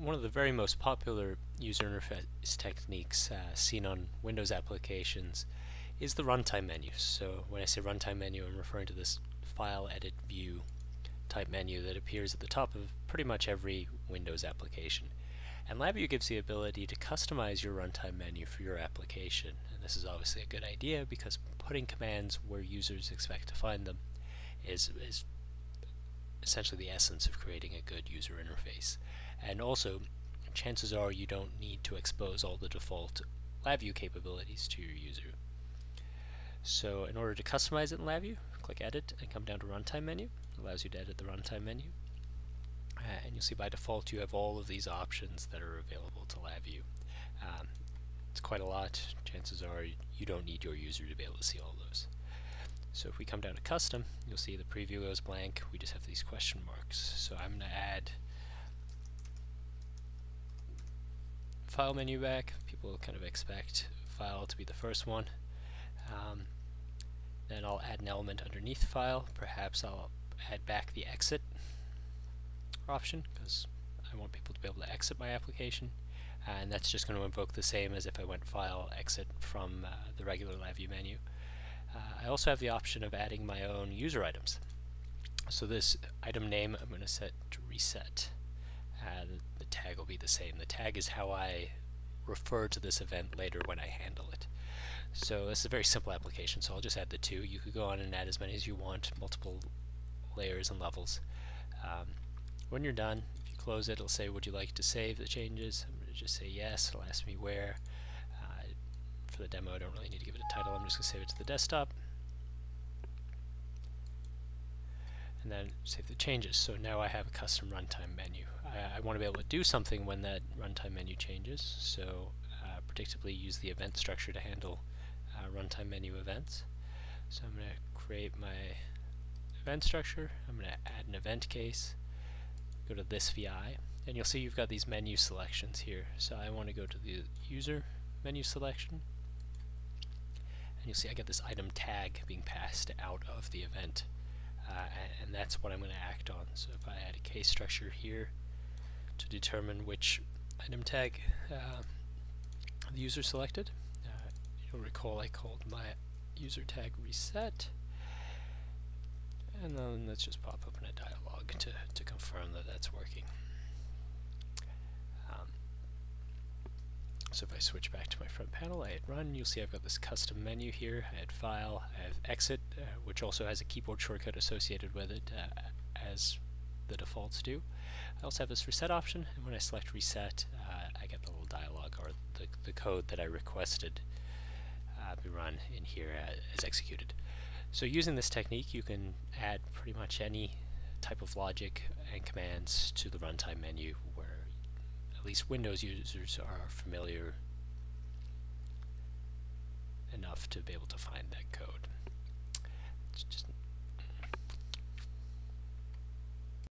one of the very most popular user interface techniques uh, seen on Windows applications is the runtime menu. So when I say runtime menu, I'm referring to this file, edit, view type menu that appears at the top of pretty much every Windows application. And LabVIEW gives the ability to customize your runtime menu for your application. And this is obviously a good idea because putting commands where users expect to find them is, is essentially the essence of creating a good user interface. And also, chances are you don't need to expose all the default LabVIEW capabilities to your user. So in order to customize it in LabVIEW, click Edit and come down to Runtime menu. It allows you to edit the runtime menu. Uh, and you'll see by default you have all of these options that are available to LabVIEW. Um, it's quite a lot. Chances are you don't need your user to be able to see all those. So if we come down to custom, you'll see the preview goes blank. We just have these question marks. So I'm going to add file menu back. People kind of expect file to be the first one. Um, then I'll add an element underneath file. Perhaps I'll add back the exit option because I want people to be able to exit my application. and that's just going to invoke the same as if I went file exit from uh, the regular LabVIEW menu. Uh, I also have the option of adding my own user items. So this item name I'm going to set to reset. Uh, the, tag will be the same. The tag is how I refer to this event later when I handle it. So this is a very simple application, so I'll just add the two. You could go on and add as many as you want, multiple layers and levels. Um, when you're done, if you close it, it'll say, would you like to save the changes? I'm going to just say yes. It'll ask me where. For the demo, I don't really need to give it a title. I'm just going to save it to the desktop. And then save the changes. So now I have a custom runtime menu. I, I want to be able to do something when that runtime menu changes. So uh, predictably use the event structure to handle uh, runtime menu events. So I'm going to create my event structure. I'm going to add an event case, go to this VI, and you'll see you've got these menu selections here. So I want to go to the user menu selection, you'll see I get this item tag being passed out of the event. Uh, and that's what I'm going to act on. So if I add a case structure here to determine which item tag uh, the user selected, uh, you'll recall I called my user tag reset and then let's just pop open a dialog to, to confirm that that's working. Um, so if I switch back to my front panel, I hit run, you'll see I've got this custom menu here. I hit file, I have exit, uh, which also has a keyboard shortcut associated with it, uh, as the defaults do. I also have this reset option, and when I select reset, uh, I get the little dialog or the, the code that I requested uh, be run in here as executed. So using this technique you can add pretty much any type of logic and commands to the runtime menu least Windows users are familiar enough to be able to find that code. It's just